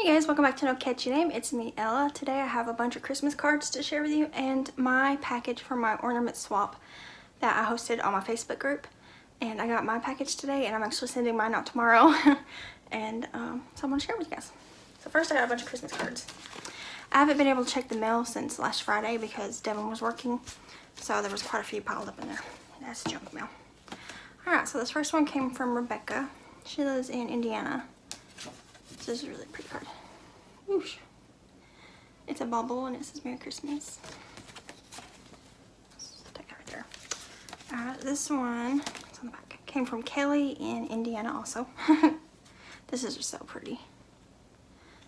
Hey guys, welcome back to No Catchy Name. It's me, Ella. Today I have a bunch of Christmas cards to share with you and my package for my ornament swap that I hosted on my Facebook group. And I got my package today and I'm actually sending mine out tomorrow. and um, so I'm going to share with you guys. So first I got a bunch of Christmas cards. I haven't been able to check the mail since last Friday because Devin was working. So there was quite a few piled up in there. That's junk mail. Alright, so this first one came from Rebecca. She lives in Indiana. This is a really pretty card. Whoosh. It's a bubble and it says Merry Christmas. Right there. Uh, this one, on the back, came from Kelly in Indiana also. this is just so pretty.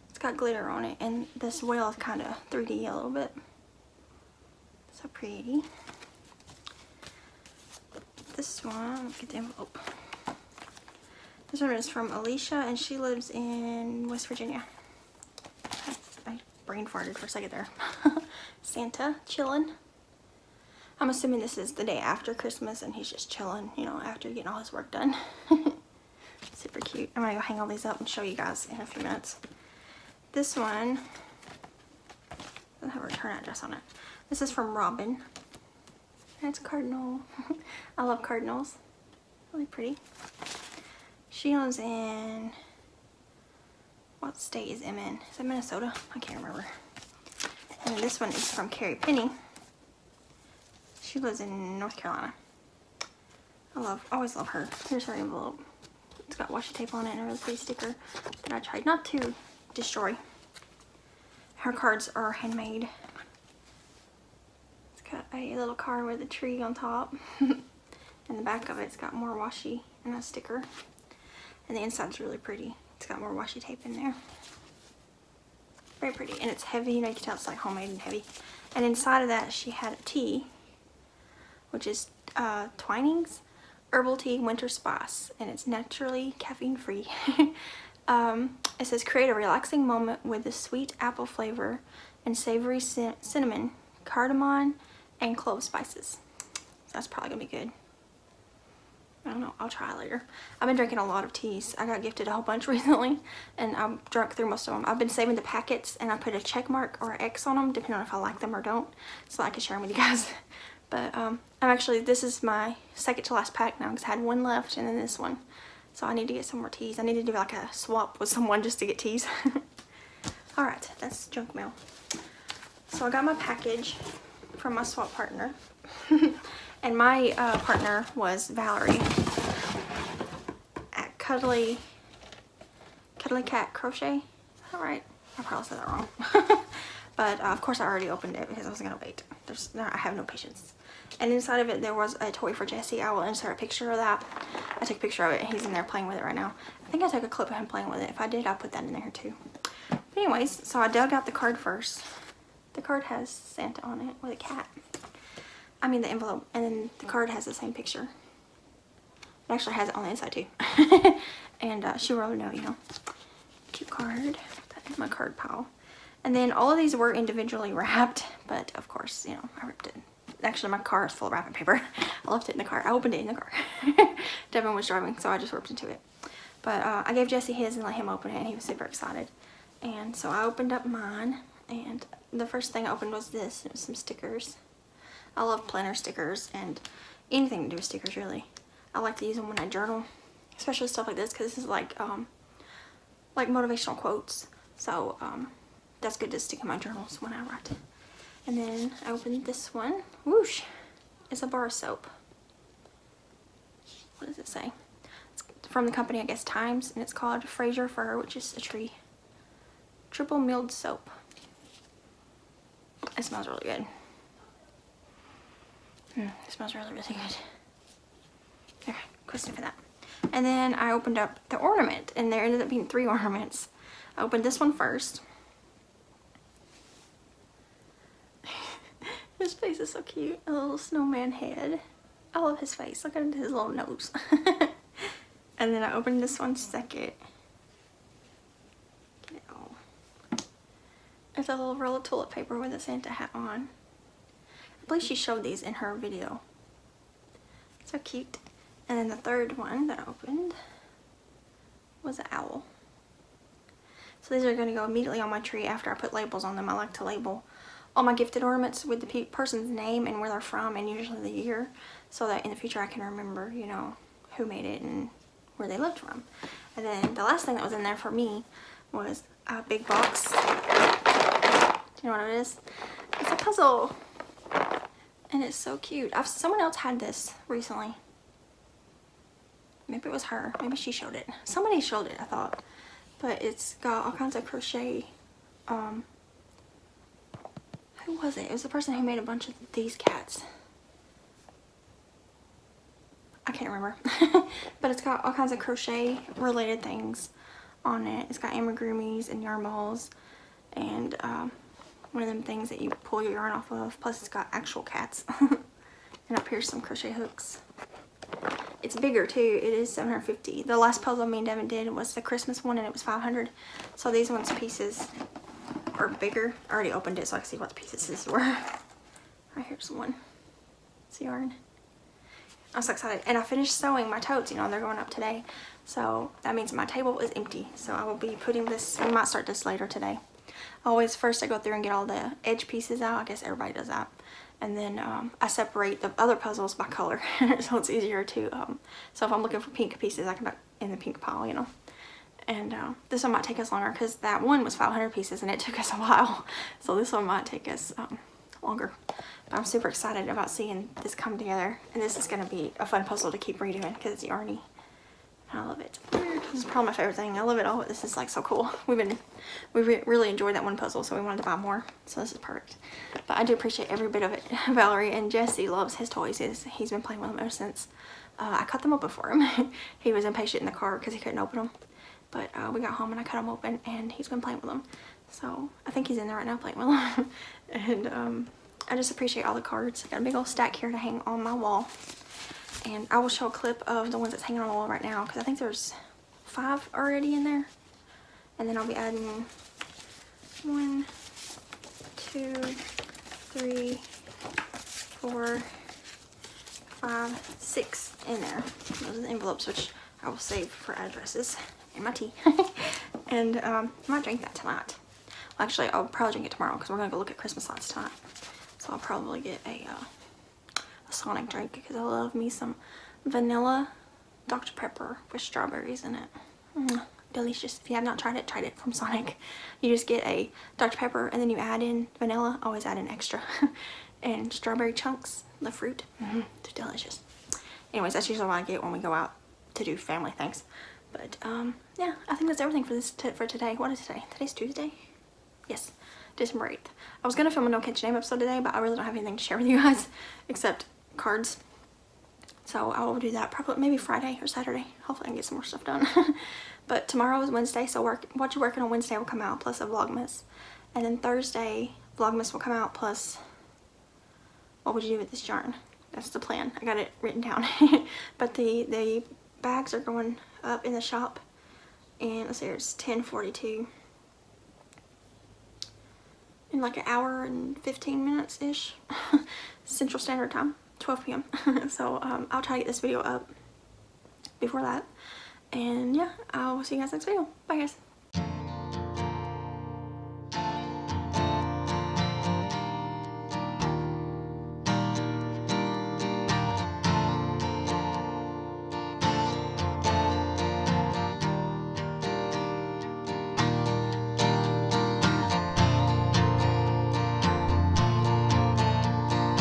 It's got glitter on it and this whale is kind of 3D a little bit. So pretty. This one, get the envelope. This one is from Alicia and she lives in West Virginia. I, brain farted for a second there. Santa chilling. I'm assuming this is the day after Christmas and he's just chilling, you know, after getting all his work done. Super cute. I'm gonna go hang all these up and show you guys in a few minutes. This one doesn't have a return address on it. This is from Robin. And it's cardinal. I love cardinals. Really pretty. She lives in, what state is M in? Is it Minnesota? I can't remember. And this one is from Carrie Penny. She lives in North Carolina. I love, always love her. Here's her envelope. It's got washi tape on it and a really pretty sticker that I tried not to destroy. Her cards are handmade. It's got a little card with a tree on top. and the back of it's got more washi and a sticker. And the inside's really pretty. It's got more washi tape in there. Very pretty. And it's heavy. You know, you can tell it's like homemade and heavy. And inside of that, she had a tea, which is uh, Twinings Herbal Tea Winter Spice. And it's naturally caffeine free. um, it says, create a relaxing moment with the sweet apple flavor and savory cinnamon, cardamom, and clove spices. So that's probably going to be good. I don't know. I'll try later. I've been drinking a lot of teas. I got gifted a whole bunch recently and I've drunk through most of them. I've been saving the packets and I put a check mark or an X on them depending on if I like them or don't so I can share them with you guys. But um, I'm actually, this is my second to last pack now because I had one left and then this one. So I need to get some more teas. I need to do like a swap with someone just to get teas. Alright, that's junk mail. So I got my package from my swap partner. And my uh, partner was Valerie at Cuddly, Cuddly Cat Crochet. Is that right? I probably said that wrong. but uh, of course I already opened it because I wasn't going to wait. There's, no, I have no patience. And inside of it there was a toy for Jesse. I will insert a picture of that. I took a picture of it and he's in there playing with it right now. I think I took a clip of him playing with it. If I did, I'll put that in there too. But anyways, so I dug out the card first. The card has Santa on it with a cat. I mean the envelope, and then the card has the same picture. It actually has it on the inside too. and uh, she wrote a note, you know. Cute card. That in my card pile. And then all of these were individually wrapped, but of course, you know, I ripped it. Actually, my car is full of wrapping paper. I left it in the car. I opened it in the car. Devin was driving, so I just ripped into it. But uh, I gave Jesse his and let him open it, and he was super excited. And so I opened up mine, and the first thing I opened was this. It was some stickers. I love planner stickers and anything to do with stickers really. I like to use them when I journal, especially stuff like this because this is like um, like motivational quotes. So um, that's good to stick in my journals when I write. And then I opened this one. Whoosh! It's a bar of soap. What does it say? It's from the company, I guess, Thymes, and it's called Fraser Fir, which is a tree. Triple milled soap. It smells really good. Mm, it smells really, really good. Okay, question for that. And then I opened up the ornament, and there ended up being three ornaments. I opened this one first. his face is so cute. A little snowman head. I love his face. Look at his little nose. and then I opened this one second. It's a little roll of toilet paper with a Santa hat on believe she showed these in her video. So cute. And then the third one that I opened was an owl. So these are going to go immediately on my tree after I put labels on them. I like to label all my gifted ornaments with the person's name and where they're from and usually the year so that in the future I can remember, you know, who made it and where they lived from. And then the last thing that was in there for me was a big box. Do you know what it is? It's a puzzle. And it's so cute. I've, someone else had this recently. Maybe it was her. Maybe she showed it. Somebody showed it, I thought. But it's got all kinds of crochet. Um, who was it? It was the person who made a bunch of these cats. I can't remember. but it's got all kinds of crochet related things on it. It's got amigurumis and yarn balls and um, one of them things that you pull your yarn off of. Plus it's got actual cats. and up here's some crochet hooks. It's bigger too. It is 750. The last puzzle me and Devin did was the Christmas one and it was 500. So these ones pieces are bigger. I already opened it so I can see what the pieces were. Right here's one. It's yarn. I'm so excited. And I finished sewing my totes, you know, they're going up today. So that means my table is empty. So I will be putting this, we might start this later today. Always first I go through and get all the edge pieces out. I guess everybody does that. And then um, I separate the other puzzles by color. so it's easier to, um, so if I'm looking for pink pieces, I can put in the pink pile, you know. And uh, this one might take us longer because that one was 500 pieces and it took us a while. So this one might take us um, longer. But I'm super excited about seeing this come together. And this is going to be a fun puzzle to keep redoing because it's yarny. I love it. This is probably my favorite thing. I love it all. This is like so cool. We've been, we re really enjoyed that one puzzle, so we wanted to buy more. So this is perfect. But I do appreciate every bit of it. Valerie and Jesse loves his toys. He's, he's been playing with them ever since uh, I cut them open for him. he was impatient in the car because he couldn't open them. But uh, we got home and I cut them open and he's been playing with them. So I think he's in there right now playing with them. and um, I just appreciate all the cards. Got a big old stack here to hang on my wall. And I will show a clip of the ones that's hanging on the wall right now because I think there's five already in there. And then I'll be adding one, two, three, four, five, six in there. Those are the envelopes which I will save for addresses and my tea. and um, I might drink that tonight. Well, actually, I'll probably drink it tomorrow because we're going to go look at Christmas lights tonight. So I'll probably get a, uh, a Sonic drink because I love me some vanilla Dr. Pepper with strawberries in it. Mm, delicious. If you have not tried it, try it from Sonic. You just get a Dr. Pepper and then you add in vanilla. Always add in extra. and strawberry chunks, the fruit. Mm -hmm. It's delicious. Anyways, that's usually what I get when we go out to do family things. But um, yeah, I think that's everything for this for today. What is today? Today's Tuesday? Yes, December 8th. I was gonna film a No Catch Name episode today, but I really don't have anything to share with you guys except cards. So I will do that probably maybe Friday or Saturday. Hopefully I can get some more stuff done. but tomorrow is Wednesday, so work what you're working on Wednesday will come out plus a Vlogmas. And then Thursday, Vlogmas will come out plus what would you do with this yarn? That's the plan. I got it written down. but the, the bags are going up in the shop and let's see it's 1042 in like an hour and 15 minutes ish central standard time 12 p.m so um, I'll try to get this video up before that. And yeah I'll see you guys next video. Bye guys